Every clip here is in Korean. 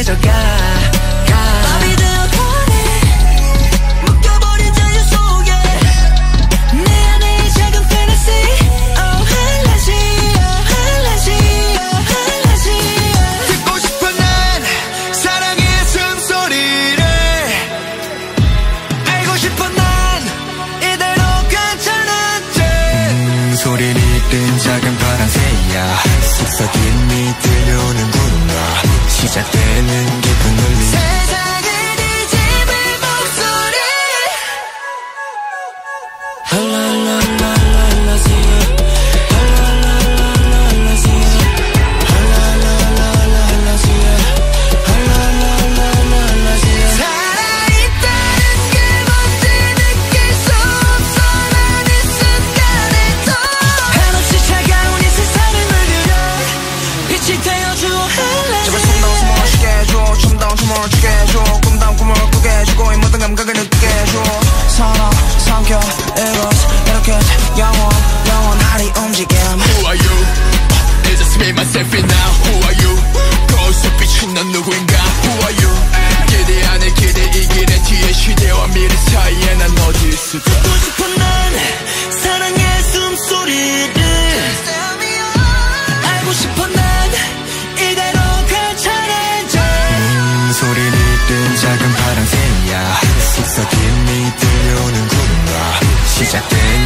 해적아 된 작은 파란새야. 속삭임이 들려오는구나. 시작되는 깊은 울림 듣고 싶어 난 사랑의 숨소리를 알고 싶어 난 이대로 괜찮은지 소리 듣든 작은 파란색이야 속삭임이 들려오는 꿈과 시작된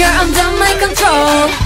You're under my control.